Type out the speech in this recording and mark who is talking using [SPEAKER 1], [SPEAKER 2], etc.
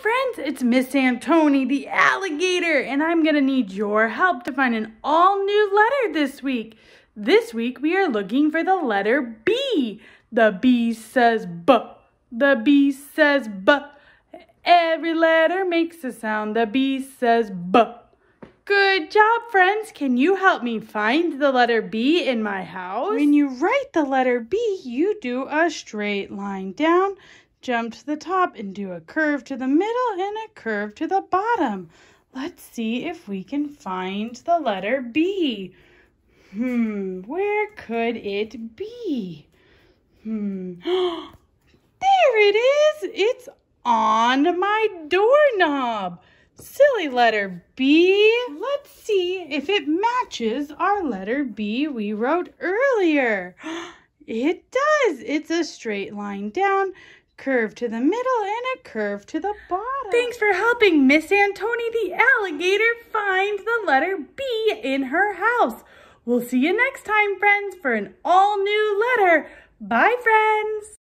[SPEAKER 1] friends, it's Miss Antoni, the alligator, and I'm gonna need your help to find an all new letter this week. This week we are looking for the letter B. The B says B. The B says B. Every letter makes a sound. The B says B. Good job, friends. Can you help me find the letter B in my house? When you write the letter B, you do a straight line down, jump to the top, and do a curve to the middle and a curve to the bottom. Let's see if we can find the letter B. Hmm, where could it be? Hmm. there it is! It's on my doorknob. Silly letter B. Let's see if it matches our letter B we wrote earlier. It does. It's a straight line down, curve to the middle, and a curve to the bottom. Thanks for helping Miss Antoni the alligator find the letter B in her house. We'll see you next time, friends, for an all new letter. Bye, friends.